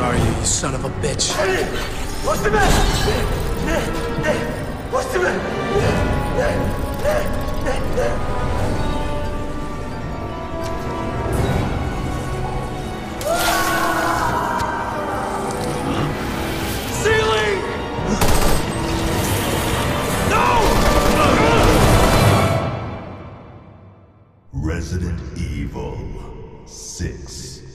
Where are you, you son of a bitch? What's the matter? What's Ceiling! Resident Evil 6.